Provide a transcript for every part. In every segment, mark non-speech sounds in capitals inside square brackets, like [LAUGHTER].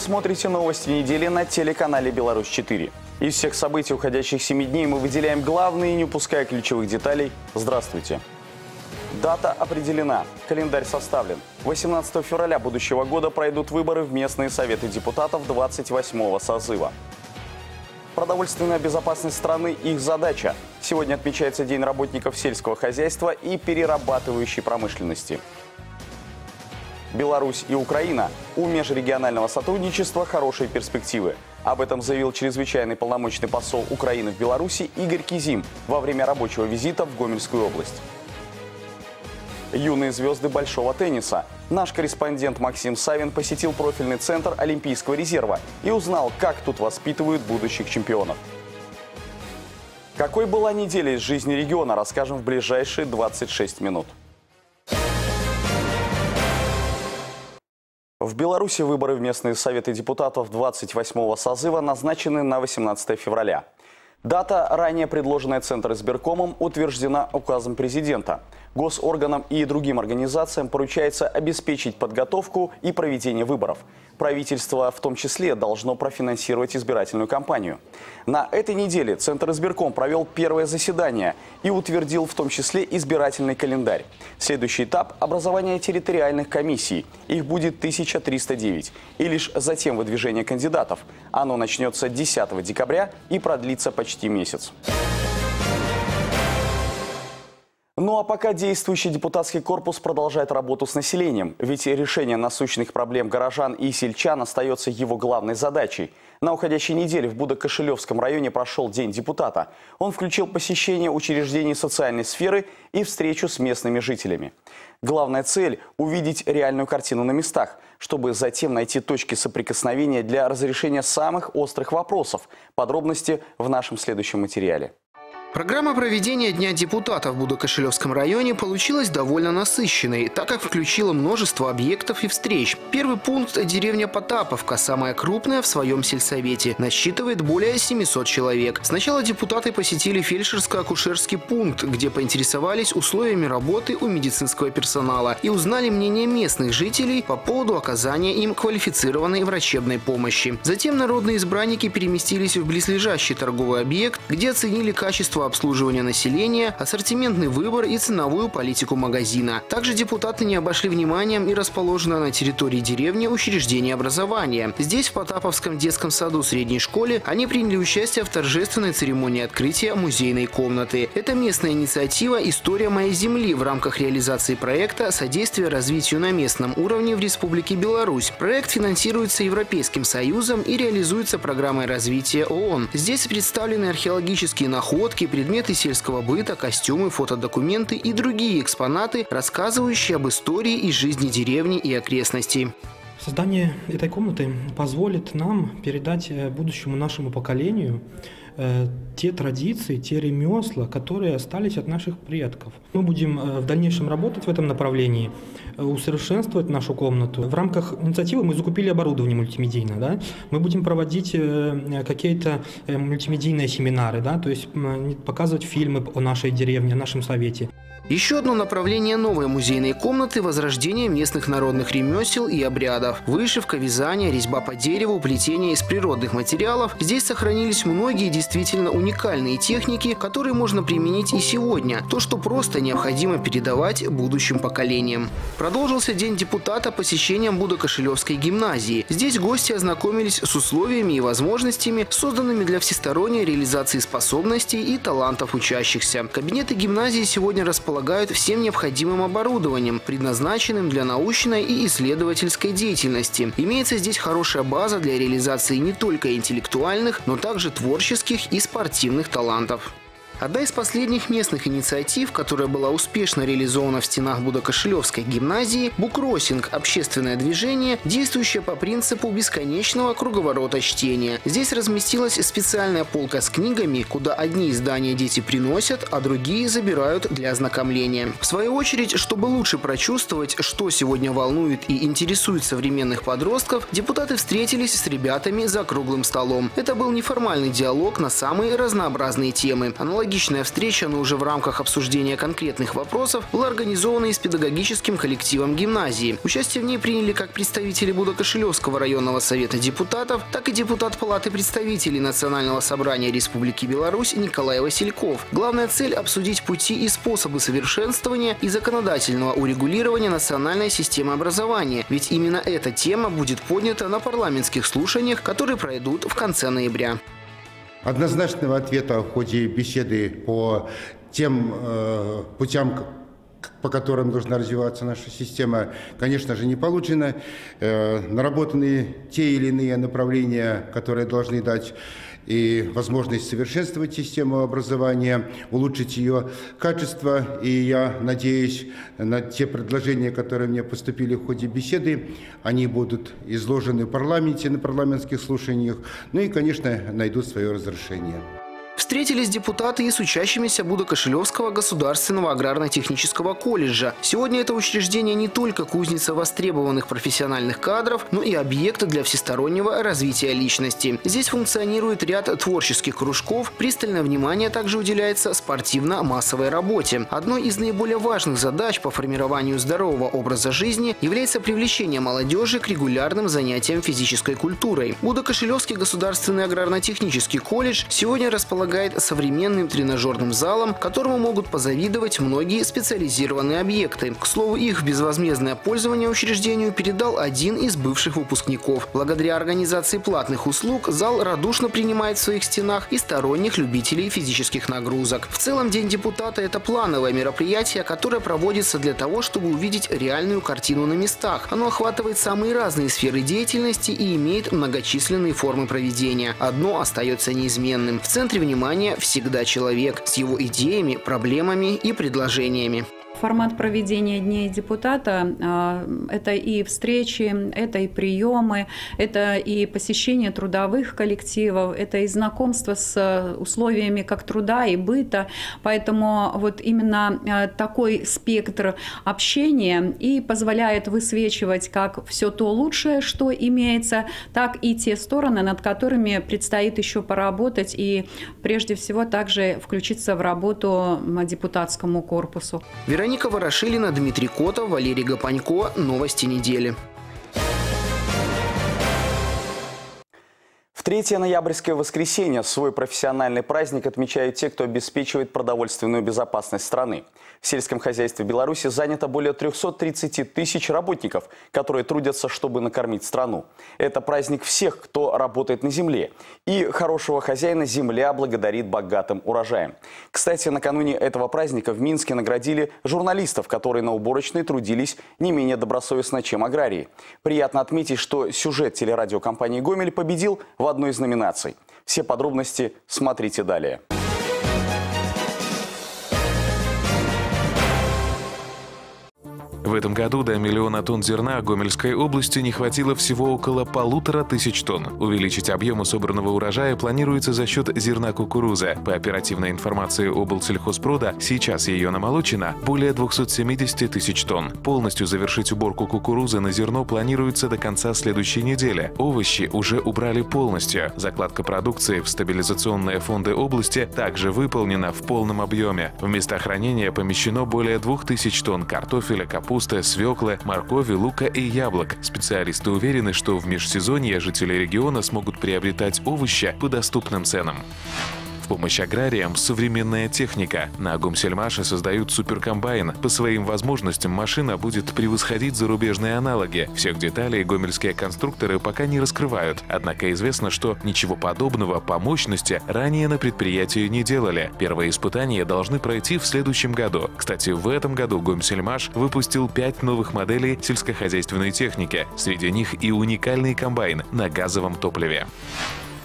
Смотрите новости недели на телеканале «Беларусь-4». Из всех событий уходящих 7 дней мы выделяем главные, не упуская ключевых деталей. Здравствуйте. Дата определена, календарь составлен. 18 февраля будущего года пройдут выборы в местные советы депутатов 28-го созыва. Продовольственная безопасность страны – их задача. Сегодня отмечается День работников сельского хозяйства и перерабатывающей промышленности. Беларусь и Украина. У межрегионального сотрудничества хорошие перспективы. Об этом заявил чрезвычайный полномочный посол Украины в Беларуси Игорь Кизим во время рабочего визита в Гомельскую область. Юные звезды большого тенниса. Наш корреспондент Максим Савин посетил профильный центр Олимпийского резерва и узнал, как тут воспитывают будущих чемпионов. Какой была неделя из жизни региона, расскажем в ближайшие 26 минут. В Беларуси выборы в местные советы депутатов 28-го созыва назначены на 18 февраля. Дата, ранее предложенная Центром избиркомом, утверждена указом президента. Госорганам и другим организациям поручается обеспечить подготовку и проведение выборов. Правительство в том числе должно профинансировать избирательную кампанию. На этой неделе Центр избирком провел первое заседание и утвердил в том числе избирательный календарь. Следующий этап – образование территориальных комиссий. Их будет 1309. И лишь затем выдвижение кандидатов. Оно начнется 10 декабря и продлится почти месяц. Ну а пока действующий депутатский корпус продолжает работу с населением, ведь решение насущных проблем горожан и сельчан остается его главной задачей. На уходящей неделе в Будокошелевском районе прошел День депутата. Он включил посещение учреждений социальной сферы и встречу с местными жителями. Главная цель – увидеть реальную картину на местах, чтобы затем найти точки соприкосновения для разрешения самых острых вопросов. Подробности в нашем следующем материале. Программа проведения Дня депутатов в Будокошелевском районе получилась довольно насыщенной, так как включила множество объектов и встреч. Первый пункт – деревня Потаповка, самая крупная в своем сельсовете, насчитывает более 700 человек. Сначала депутаты посетили фельдшерско-акушерский пункт, где поинтересовались условиями работы у медицинского персонала и узнали мнение местных жителей по поводу оказания им квалифицированной врачебной помощи. Затем народные избранники переместились в близлежащий торговый объект, где оценили качество качество обслуживания населения, ассортиментный выбор и ценовую политику магазина. Также депутаты не обошли вниманием и расположено на территории деревни учреждение образования. Здесь, в Потаповском детском саду средней школе, они приняли участие в торжественной церемонии открытия музейной комнаты. Это местная инициатива «История моей земли» в рамках реализации проекта «Содействие развитию на местном уровне в Республике Беларусь». Проект финансируется Европейским Союзом и реализуется программой развития ООН. Здесь представлены археологические находки, предметы сельского быта, костюмы, фотодокументы и другие экспонаты, рассказывающие об истории и жизни деревни и окрестностей. Создание этой комнаты позволит нам передать э, будущему нашему поколению э, те традиции, те ремесла, которые остались от наших предков. Мы будем э, в дальнейшем работать в этом направлении, усовершенствовать нашу комнату. В рамках инициативы мы закупили оборудование мультимедийное. Да? Мы будем проводить какие-то мультимедийные семинары, да? то есть показывать фильмы о нашей деревне, о нашем совете. Еще одно направление новой музейной комнаты – возрождение местных народных ремесел и обрядов. Вышивка, вязание, резьба по дереву, плетение из природных материалов. Здесь сохранились многие действительно уникальные техники, которые можно применить и сегодня. То, что просто необходимо передавать будущим поколениям. Продолжился День депутата посещением Будокошелевской гимназии. Здесь гости ознакомились с условиями и возможностями, созданными для всесторонней реализации способностей и талантов учащихся. Кабинеты гимназии сегодня располагаются располагают всем необходимым оборудованием, предназначенным для научной и исследовательской деятельности. Имеется здесь хорошая база для реализации не только интеллектуальных, но также творческих и спортивных талантов. Одна из последних местных инициатив, которая была успешно реализована в стенах Будокошелевской гимназии – букросинг – общественное движение, действующее по принципу бесконечного круговорота чтения. Здесь разместилась специальная полка с книгами, куда одни издания дети приносят, а другие забирают для ознакомления. В свою очередь, чтобы лучше прочувствовать, что сегодня волнует и интересует современных подростков, депутаты встретились с ребятами за круглым столом. Это был неформальный диалог на самые разнообразные темы. Аналогичная встреча, но уже в рамках обсуждения конкретных вопросов, была организована и с педагогическим коллективом гимназии. Участие в ней приняли как представители Будокошелевского районного совета депутатов, так и депутат Палаты представителей Национального собрания Республики Беларусь Николай Васильков. Главная цель – обсудить пути и способы совершенствования и законодательного урегулирования национальной системы образования. Ведь именно эта тема будет поднята на парламентских слушаниях, которые пройдут в конце ноября. Однозначного ответа в ходе беседы по тем э, путям, по которым должна развиваться наша система, конечно же, не получено. Э, наработаны те или иные направления, которые должны дать и возможность совершенствовать систему образования, улучшить ее качество. И я надеюсь на те предложения, которые мне поступили в ходе беседы, они будут изложены в парламенте, на парламентских слушаниях, ну и, конечно, найдут свое разрешение. Встретились депутаты и с учащимися Будокошелевского государственного аграрно-технического колледжа. Сегодня это учреждение не только кузница востребованных профессиональных кадров, но и объект для всестороннего развития личности. Здесь функционирует ряд творческих кружков, пристальное внимание также уделяется спортивно-массовой работе. Одной из наиболее важных задач по формированию здорового образа жизни является привлечение молодежи к регулярным занятиям физической культурой. Будокошелевский государственный аграрно-технический колледж сегодня располагается располагает современным тренажерным залом, которому могут позавидовать многие специализированные объекты. К слову, их безвозмездное пользование учреждению передал один из бывших выпускников. Благодаря организации платных услуг зал радушно принимает в своих стенах и сторонних любителей физических нагрузок. В целом, День депутата – это плановое мероприятие, которое проводится для того, чтобы увидеть реальную картину на местах. Оно охватывает самые разные сферы деятельности и имеет многочисленные формы проведения. Одно остается неизменным. В центре внимания внимания всегда человек с его идеями, проблемами и предложениями. Формат проведения Дней депутата а, – это и встречи, это и приемы, это и посещение трудовых коллективов, это и знакомство с условиями как труда и быта. Поэтому вот именно а, такой спектр общения и позволяет высвечивать как все то лучшее, что имеется, так и те стороны, над которыми предстоит еще поработать и прежде всего также включиться в работу депутатскому корпусу. Вероника Вероника Ворошилина, Дмитрий Котов, Валерий Гапанько. Новости недели. Третье ноябрьское воскресенье свой профессиональный праздник отмечают те, кто обеспечивает продовольственную безопасность страны. В сельском хозяйстве Беларуси занято более 330 тысяч работников, которые трудятся, чтобы накормить страну. Это праздник всех, кто работает на земле. И хорошего хозяина земля благодарит богатым урожаем. Кстати, накануне этого праздника в Минске наградили журналистов, которые на уборочной трудились не менее добросовестно, чем аграрии. Приятно отметить, что сюжет телерадиокомпании «Гомель» победил в одной из номинаций. Все подробности смотрите далее. В этом году до миллиона тонн зерна Гомельской области не хватило всего около полутора тысяч тонн. Увеличить объемы собранного урожая планируется за счет зерна кукурузы. По оперативной информации облсельхозпрода, сейчас ее намолочено более 270 тысяч тонн. Полностью завершить уборку кукурузы на зерно планируется до конца следующей недели. Овощи уже убрали полностью. Закладка продукции в стабилизационные фонды области также выполнена в полном объеме. В места хранения помещено более 2000 тонн картофеля, капусты, капусты, свеклы, моркови, лука и яблок. Специалисты уверены, что в межсезонье жители региона смогут приобретать овощи по доступным ценам помощь аграриям современная техника. На Гумсельмаше создают суперкомбайн. По своим возможностям машина будет превосходить зарубежные аналоги. Всех деталей гомельские конструкторы пока не раскрывают. Однако известно, что ничего подобного по мощности ранее на предприятии не делали. Первые испытания должны пройти в следующем году. Кстати, в этом году Гомсельмаш выпустил пять новых моделей сельскохозяйственной техники. Среди них и уникальный комбайн на газовом топливе.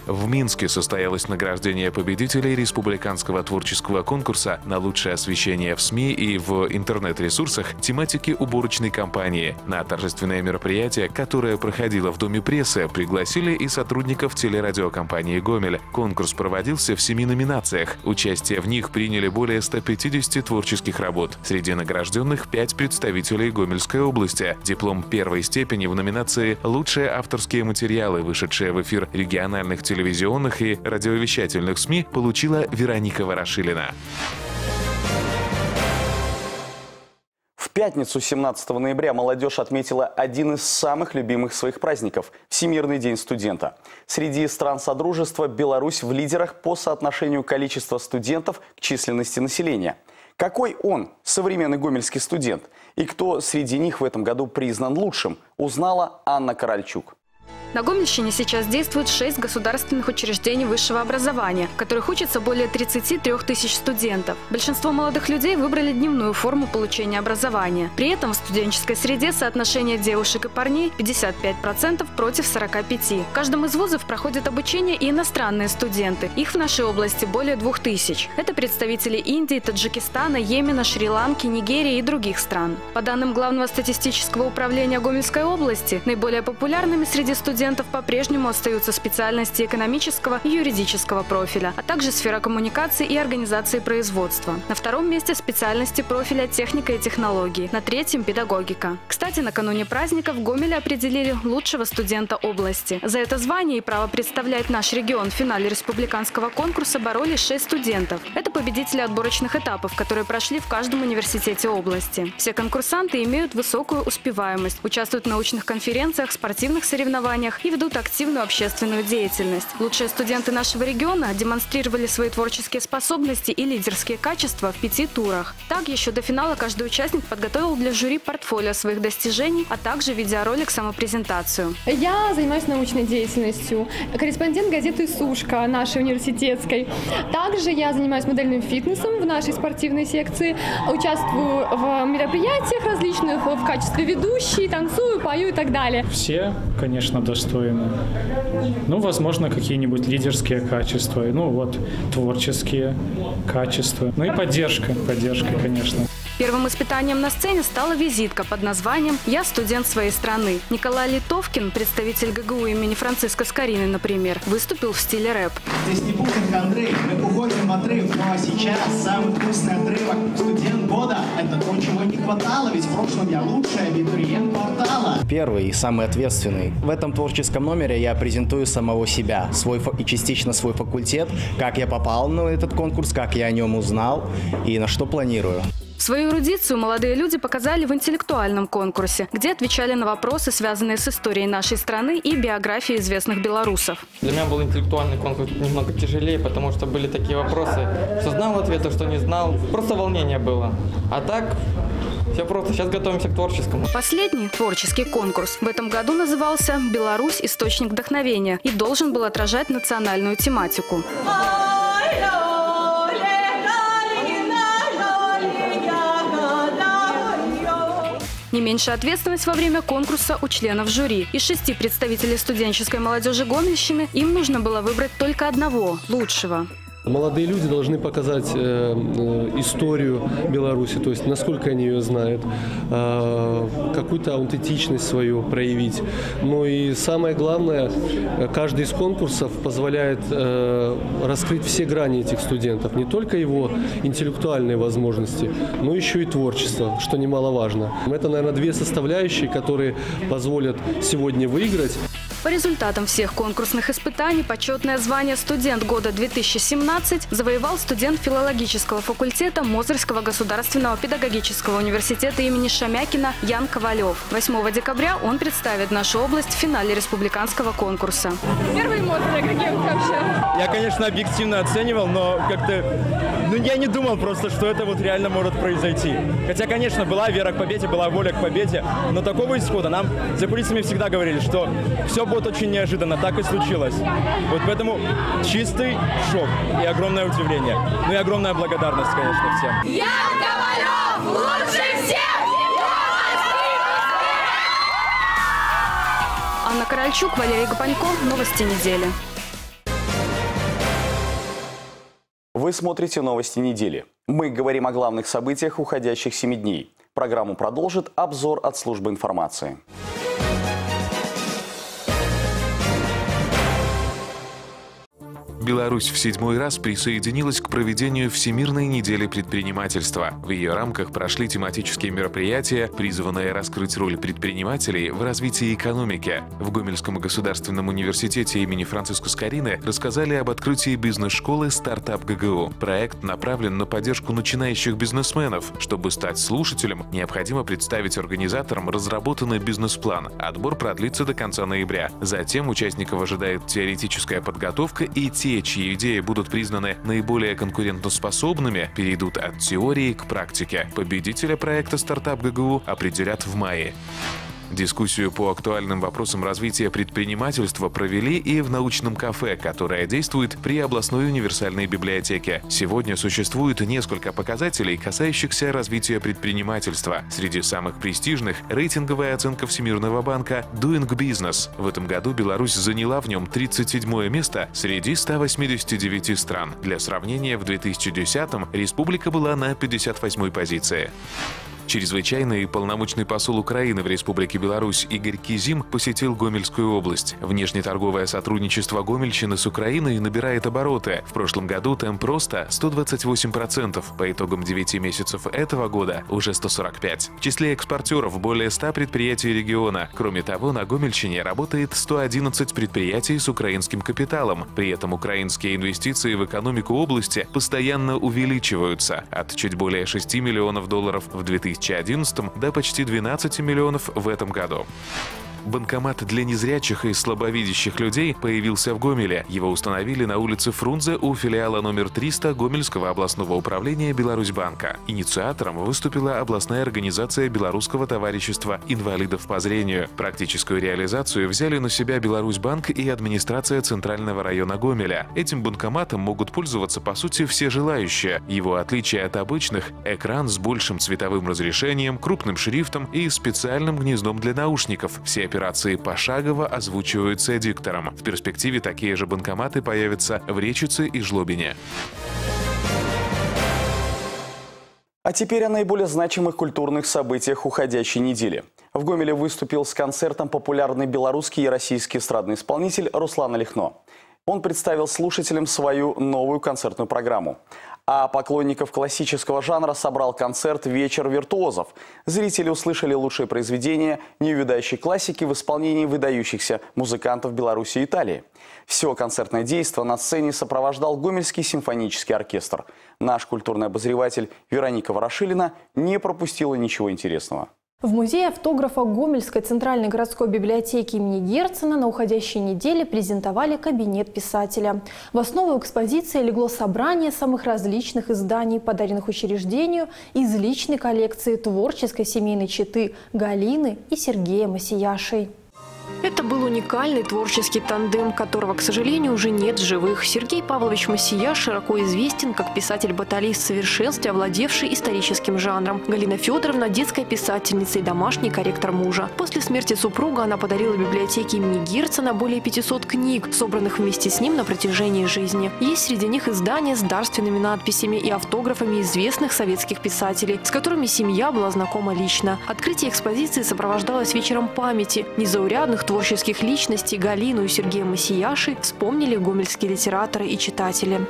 В Минске состоялось награждение победителей республиканского творческого конкурса на лучшее освещение в СМИ и в интернет-ресурсах тематики уборочной кампании. На торжественное мероприятие, которое проходило в Доме прессы, пригласили и сотрудников телерадиокомпании «Гомель». Конкурс проводился в семи номинациях. Участие в них приняли более 150 творческих работ. Среди награжденных пять представителей Гомельской области. Диплом первой степени в номинации «Лучшие авторские материалы, вышедшие в эфир региональных телевизоров телевизионных и радиовещательных СМИ получила Вероника Ворошилина. В пятницу 17 ноября молодежь отметила один из самых любимых своих праздников – Всемирный день студента. Среди стран Содружества Беларусь в лидерах по соотношению количества студентов к численности населения. Какой он, современный гомельский студент, и кто среди них в этом году признан лучшим, узнала Анна Корольчук. На Гомельщине сейчас действует шесть государственных учреждений высшего образования, в которых учатся более 33 тысяч студентов. Большинство молодых людей выбрали дневную форму получения образования. При этом в студенческой среде соотношение девушек и парней 55% против 45%. В каждом из вузов проходят обучение и иностранные студенты. Их в нашей области более 2000. Это представители Индии, Таджикистана, Йемена, Шри-Ланки, Нигерии и других стран. По данным Главного статистического управления Гомельской области, наиболее популярными среди студентов студентов по-прежнему остаются специальности экономического и юридического профиля, а также сфера коммуникации и организации производства. На втором месте специальности профиля техника и технологии, на третьем – педагогика. Кстати, накануне праздника в Гомеле определили лучшего студента области. За это звание и право представлять наш регион в финале республиканского конкурса боролись шесть студентов. Это победители отборочных этапов, которые прошли в каждом университете области. Все конкурсанты имеют высокую успеваемость, участвуют в научных конференциях, спортивных соревнованиях, и ведут активную общественную деятельность. Лучшие студенты нашего региона демонстрировали свои творческие способности и лидерские качества в пяти турах. Так, еще до финала каждый участник подготовил для жюри портфолио своих достижений, а также видеоролик самопрезентацию. Я занимаюсь научной деятельностью, корреспондент газеты «Сушка» нашей университетской. Также я занимаюсь модельным фитнесом в нашей спортивной секции, участвую в мероприятиях различных в качестве ведущей, танцую, пою и так далее. Все, конечно, достойны. Ну, возможно, какие-нибудь лидерские качества, ну вот, творческие качества. Ну и поддержка, поддержка, конечно. Первым испытанием на сцене стала визитка под названием «Я студент своей страны». Николай Литовкин, представитель ГГУ имени Франциска Скорины, например, выступил в стиле рэп. Здесь не букинг, Андрей, мы уходим в отрыв, ну а сейчас самый вкусный отрывок. Студент года – это то, чего не хватало, ведь в прошлом я лучший абитуриент квартала. Первый и самый ответственный. В этом творческом номере я презентую самого себя, свой и частично свой факультет, как я попал на этот конкурс, как я о нем узнал и на что планирую. Свою эрудицию молодые люди показали в интеллектуальном конкурсе, где отвечали на вопросы, связанные с историей нашей страны и биографией известных белорусов. Для меня был интеллектуальный конкурс немного тяжелее, потому что были такие вопросы, что знал ответы, что не знал. Просто волнение было. А так все просто. Сейчас готовимся к творческому. Последний творческий конкурс в этом году назывался «Беларусь. Источник вдохновения» и должен был отражать национальную тематику. Не меньшая ответственность во время конкурса у членов жюри. Из шести представителей студенческой молодежи Гомельщины им нужно было выбрать только одного – лучшего. Молодые люди должны показать э, э, историю Беларуси, то есть насколько они ее знают, э, какую-то аутентичность свою проявить. Ну и самое главное, каждый из конкурсов позволяет раскрыть все грани этих студентов, не только его интеллектуальные возможности, но еще и творчество, что немаловажно. Это, наверное, две составляющие, которые позволят сегодня выиграть. По результатам всех конкурсных испытаний почетное звание «Студент года 2017» завоевал студент филологического факультета Мозырского государственного педагогического университета имени Шамякина Ян Ковалев. 8 декабря он представит нашу область в финале республиканского конкурса. Первые эмоции какие вообще? Я, конечно, объективно оценивал, но как-то... Ну, я не думал просто, что это вот реально может произойти. Хотя, конечно, была вера к победе, была воля к победе, но такого исхода нам за кулисами всегда говорили, что все будет очень неожиданно, так и случилось. Вот поэтому чистый шок и огромное удивление. Ну и огромная благодарность, конечно, всем. Я Ковалев лучше всех! Анна Корольчук, Валерий Гапанько. Новости недели. Вы смотрите новости недели. Мы говорим о главных событиях уходящих семи дней. Программу продолжит обзор от службы информации. Беларусь в седьмой раз присоединилась к проведению Всемирной недели предпринимательства. В ее рамках прошли тематические мероприятия, призванные раскрыть роль предпринимателей в развитии экономики. В Гомельском государственном университете имени Франциска Скорины рассказали об открытии бизнес-школы «Стартап ГГУ». Проект направлен на поддержку начинающих бизнесменов. Чтобы стать слушателем, необходимо представить организаторам разработанный бизнес-план. Отбор продлится до конца ноября. Затем участников ожидает теоретическая подготовка и те, чьи идеи будут признаны наиболее конкурентоспособными, перейдут от теории к практике. Победителя проекта «Стартап ГГУ» определят в мае. Дискуссию по актуальным вопросам развития предпринимательства провели и в научном кафе, которое действует при областной универсальной библиотеке. Сегодня существует несколько показателей, касающихся развития предпринимательства. Среди самых престижных – рейтинговая оценка Всемирного банка Doing Business. В этом году Беларусь заняла в нем 37 место среди 189 стран. Для сравнения, в 2010-м республика была на 58 позиции. Чрезвычайный полномочный посол Украины в Республике Беларусь Игорь Кизим посетил Гомельскую область. Внешнеторговое сотрудничество Гомельщины с Украиной набирает обороты. В прошлом году темп роста 128%, по итогам 9 месяцев этого года уже 145. В числе экспортеров более 100 предприятий региона. Кроме того, на Гомельщине работает 111 предприятий с украинским капиталом. При этом украинские инвестиции в экономику области постоянно увеличиваются от чуть более 6 миллионов долларов в 2000 2011 до почти 12 миллионов в этом году. Банкомат для незрячих и слабовидящих людей появился в Гомеле. Его установили на улице Фрунзе у филиала номер 300 Гомельского областного управления Беларусьбанка. Инициатором выступила областная организация Белорусского товарищества инвалидов по зрению. Практическую реализацию взяли на себя Беларусьбанк и администрация Центрального района Гомеля. Этим банкоматом могут пользоваться, по сути, все желающие. Его отличие от обычных – экран с большим цветовым разрешением, крупным шрифтом и специальным гнездом для наушников. Все операции пошагово озвучиваются диктором. В перспективе такие же банкоматы появятся в Речице и Жлобине. А теперь о наиболее значимых культурных событиях уходящей недели. В Гомеле выступил с концертом популярный белорусский и российский эстрадный исполнитель Руслан Олехно. Он представил слушателям свою новую концертную программу. А поклонников классического жанра собрал концерт «Вечер виртуозов». Зрители услышали лучшие произведения неувидающей классики в исполнении выдающихся музыкантов Беларуси и Италии. Все концертное действо на сцене сопровождал Гомельский симфонический оркестр. Наш культурный обозреватель Вероника Ворошилина не пропустила ничего интересного. В музее автографа Гомельской центральной городской библиотеки имени Герцена на уходящей неделе презентовали кабинет писателя. В основу экспозиции легло собрание самых различных изданий, подаренных учреждению из личной коллекции творческой семейной четы Галины и Сергея Масияшей. Это был уникальный творческий тандем, которого, к сожалению, уже нет живых. Сергей Павлович Массия широко известен как писатель-баталист в совершенстве, овладевший историческим жанром. Галина Федоровна – детская писательница и домашний корректор мужа. После смерти супруга она подарила библиотеке имени Герцена более 500 книг, собранных вместе с ним на протяжении жизни. Есть среди них издания с дарственными надписями и автографами известных советских писателей, с которыми семья была знакома лично. Открытие экспозиции сопровождалось вечером памяти незаурядных творческих личностей Галину и Сергея Масияши вспомнили гомельские литераторы и читатели.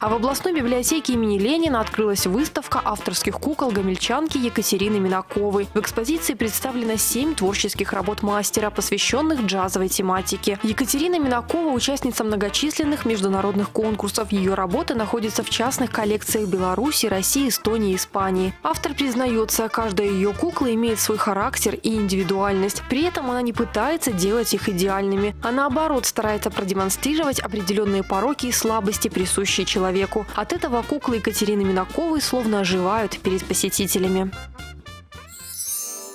А в областной библиотеке имени Ленина открылась выставка авторских кукол гомельчанки Екатерины Минаковой. В экспозиции представлено семь творческих работ мастера, посвященных джазовой тематике. Екатерина Минакова – участница многочисленных международных конкурсов. Ее работы находятся в частных коллекциях Беларуси, России, Эстонии и Испании. Автор признается, каждая ее кукла имеет свой характер и индивидуальность. При этом она не пытается делать их идеальными, а наоборот старается продемонстрировать определенные пороки и слабости, присущие человеку человеку. От этого куклы Екатерины Минаковой словно оживают перед посетителями.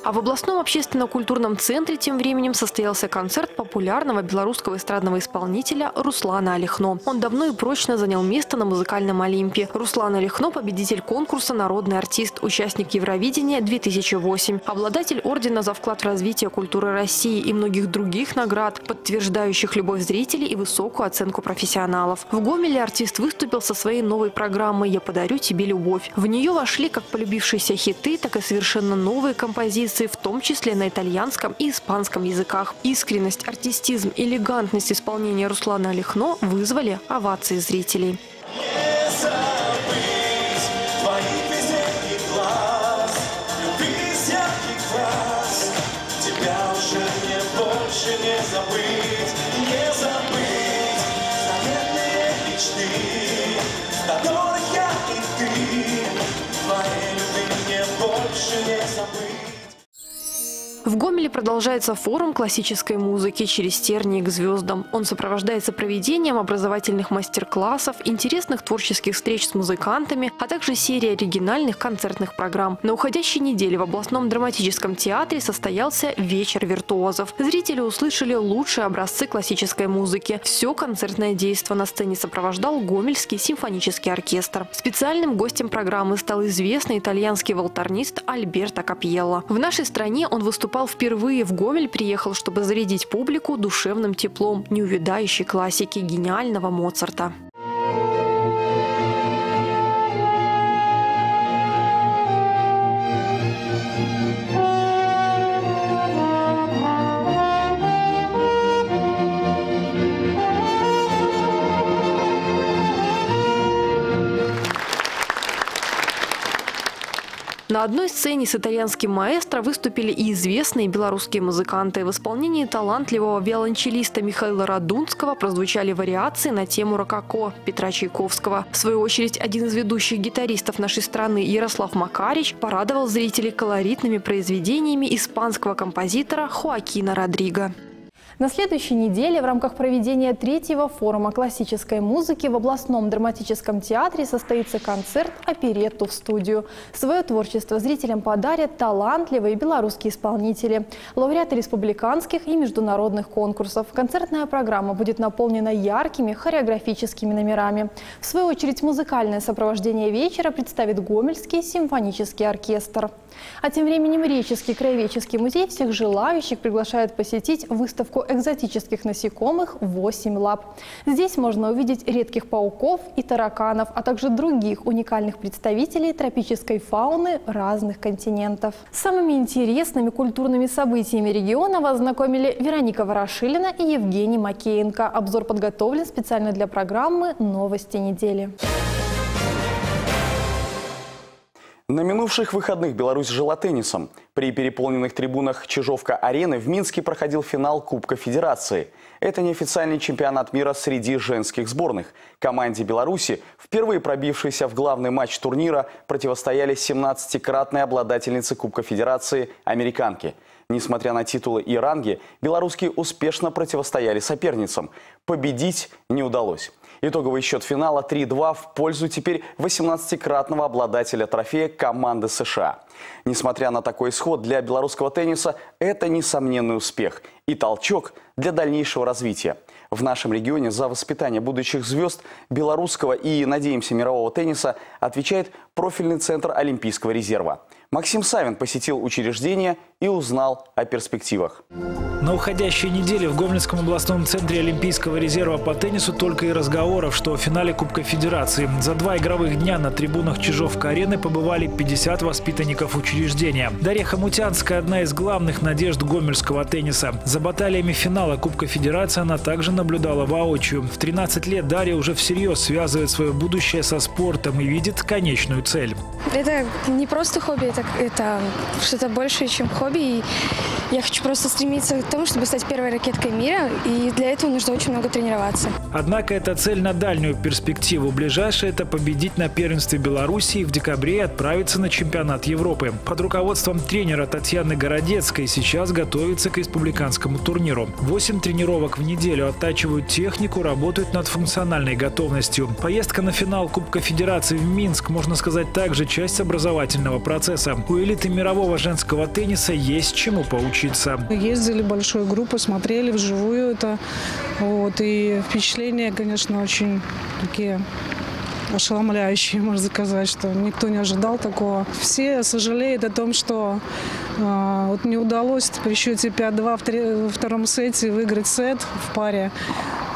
А в областном общественно-культурном центре тем временем состоялся концерт популярного белорусского эстрадного исполнителя Руслана Олехно. Он давно и прочно занял место на музыкальном Олимпе. Руслан Олехно – победитель конкурса «Народный артист», участник Евровидения-2008, обладатель ордена за вклад в развитие культуры России и многих других наград, подтверждающих любовь зрителей и высокую оценку профессионалов. В Гомеле артист выступил со своей новой программой «Я подарю тебе любовь». В нее вошли как полюбившиеся хиты, так и совершенно новые композиции репетиции, в том числе на итальянском и испанском языках. Искренность, артистизм, элегантность исполнения Руслана Олехно вызвали овации зрителей. В Гомеле продолжается форум классической музыки «Через тернии к звездам». Он сопровождается проведением образовательных мастер-классов, интересных творческих встреч с музыкантами, а также серией оригинальных концертных программ. На уходящей неделе в областном драматическом театре состоялся «Вечер виртуозов». Зрители услышали лучшие образцы классической музыки. Все концертное действо на сцене сопровождал Гомельский симфонический оркестр. Специальным гостем программы стал известный итальянский волторнист Альберто Капьелло. В нашей стране он выступал выступал впервые в Гомель, приехал, чтобы зарядить публику душевным теплом неувядающей классики гениального Моцарта. На одной сцене с итальянским маэстро выступили и известные белорусские музыканты. В исполнении талантливого виолончелиста Михаила Радунского прозвучали вариации на тему «Рококо» Петра Чайковского. В свою очередь, один из ведущих гитаристов нашей страны Ярослав Макарич порадовал зрителей колоритными произведениями испанского композитора Хоакина Родриго. На следующей неделе в рамках проведения третьего форума классической музыки в областном драматическом театре состоится концерт «Оперетту в студию». Свое творчество зрителям подарят талантливые белорусские исполнители, лауреаты республиканских и международных конкурсов. Концертная программа будет наполнена яркими хореографическими номерами. В свою очередь музыкальное сопровождение вечера представит Гомельский симфонический оркестр. А тем временем Реческий краеведческий музей всех желающих приглашает посетить выставку экзотических насекомых «8 лап». Здесь можно увидеть редких пауков и тараканов, а также других уникальных представителей тропической фауны разных континентов. Самыми интересными культурными событиями региона вас знакомили Вероника Ворошилина и Евгений Макеенко. Обзор подготовлен специально для программы «Новости недели». На минувших выходных Беларусь жила теннисом. При переполненных трибунах Чижовка-арены в Минске проходил финал Кубка Федерации. Это неофициальный чемпионат мира среди женских сборных. Команде Беларуси, впервые пробившейся в главный матч турнира, противостояли 17-кратные обладательницы Кубка Федерации – американки. Несмотря на титулы и ранги, белорусские успешно противостояли соперницам. Победить не удалось. Итоговый счет финала 3-2 в пользу теперь 18-кратного обладателя трофея команды США. Несмотря на такой исход, для белорусского тенниса это несомненный успех и толчок для дальнейшего развития. В нашем регионе за воспитание будущих звезд белорусского и, надеемся, мирового тенниса отвечает профильный центр Олимпийского резерва. Максим Савин посетил учреждение и узнал о перспективах. На уходящей неделе в Гомельском областном центре Олимпийского резерва по теннису только и разговоров, что в финале Кубка Федерации. За два игровых дня на трибунах Чижовка-арены побывали 50 воспитанников учреждения. Дарья Хамутянская – одна из главных надежд гомельского тенниса. За баталиями финала Кубка Федерации она также наблюдала воочию. В 13 лет Дарья уже всерьез связывает свое будущее со спортом и видит конечную цель. Это не просто хобби, это это что-то большее, чем хобби. И я хочу просто стремиться к тому, чтобы стать первой ракеткой мира, и для этого нужно очень много тренироваться. Однако это цель на дальнюю перспективу. Ближайшее – это победить на первенстве Беларуси и в декабре отправиться на чемпионат Европы. Под руководством тренера Татьяны Городецкой сейчас готовится к республиканскому турниру. Восемь тренировок в неделю оттачивают технику, работают над функциональной готовностью. Поездка на финал Кубка Федерации в Минск, можно сказать, также часть образовательного процесса. У элиты мирового женского тенниса есть чему поучиться. Ездили большой группой, смотрели вживую это. Вот, и впечатления, конечно, очень такие ошеломляющие, [LAUGHS] можно сказать, что никто не ожидал такого. Все сожалеют о том, что э, вот не удалось при счете 5-2 во втором сете выиграть сет в паре.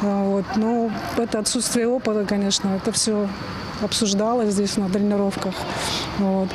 Вот. Но это отсутствие опыта, конечно, это все обсуждалось здесь на тренировках. Вот.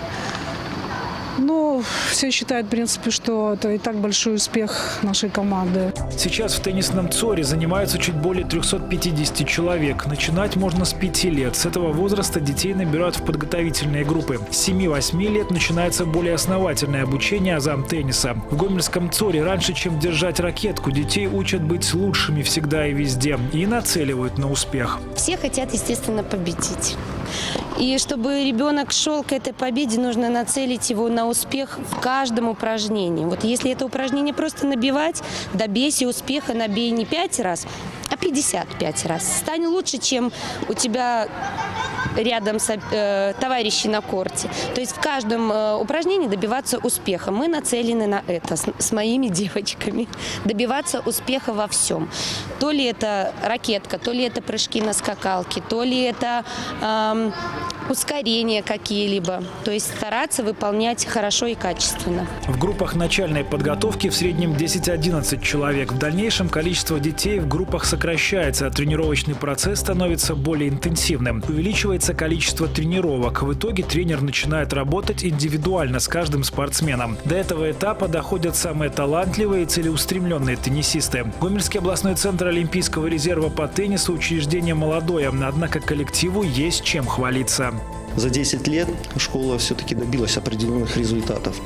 Ну, все считают, в принципе, что это и так большой успех нашей команды. Сейчас в теннисном ЦОРе занимаются чуть более 350 человек. Начинать можно с 5 лет. С этого возраста детей набирают в подготовительные группы. С 7-8 лет начинается более основательное обучение азам тенниса. В Гомельском ЦОРе раньше, чем держать ракетку, детей учат быть лучшими всегда и везде и нацеливают на успех. Все хотят, естественно, победить. И чтобы ребенок шел к этой победе, нужно нацелить его на успех в каждом упражнении. Вот если это упражнение просто набивать, добейся успеха, набей не 5 раз, а 55 раз. Стань лучше, чем у тебя рядом с, э, товарищи на корте. То есть в каждом э, упражнении добиваться успеха. Мы нацелены на это с, с моими девочками. [LAUGHS] Добиваться успеха во всем. То ли это ракетка, то ли это прыжки на скакалке, то ли это э, ускорения какие-либо. То есть стараться выполнять хорошо и качественно. В группах начальной подготовки в среднем 10-11 человек. В дальнейшем количество детей в группах сокращается, а тренировочный процесс становится более интенсивным. Увеличивается количество тренировок. В итоге тренер начинает работать индивидуально с каждым спортсменом. До этого этапа доходят самые талантливые и целеустремленные теннисисты. Гомельский областной центр Олимпийского резерва по теннису – учреждение молодое, однако коллективу есть чем хвалиться. За 10 лет школа все-таки добилась определенных результатов.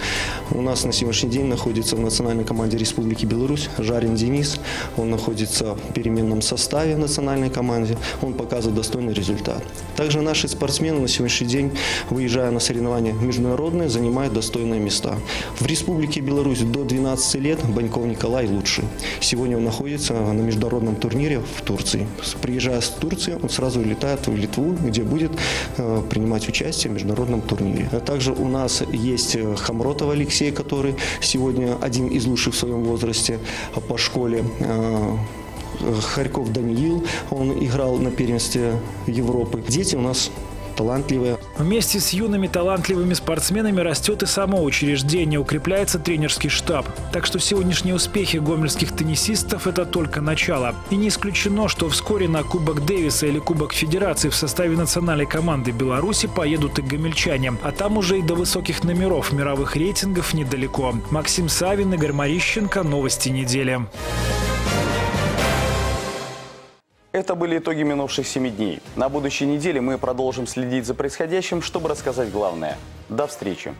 У нас на сегодняшний день находится в национальной команде Республики Беларусь Жарин Денис. Он находится в переменном составе в национальной команде. Он показывает достойный результат. Также наши спортсмены на сегодняшний день, выезжая на соревнования международные, занимают достойные места. В Республике Беларусь до 12 лет Баньков Николай лучший. Сегодня он находится на международном турнире в Турции. Приезжая с Турции, он сразу улетает в Литву, где будет э, принимать принимать участие в международном турнире. А также у нас есть э, Хамротов Алексей, который сегодня один из лучших в своем возрасте по школе. Э, Харьков Даниил, он играл на первенстве Европы. Дети у нас талантливые. Вместе с юными талантливыми спортсменами растет и само учреждение, укрепляется тренерский штаб. Так что сегодняшние успехи гомельских теннисистов – это только начало. И не исключено, что вскоре на Кубок Дэвиса или Кубок Федерации в составе национальной команды Беларуси поедут и гомельчане. А там уже и до высоких номеров мировых рейтингов недалеко. Максим Савин, Игорь Марищенко. Новости недели. Это были итоги минувших семи дней. На будущей неделе мы продолжим следить за происходящим, чтобы рассказать главное. До встречи!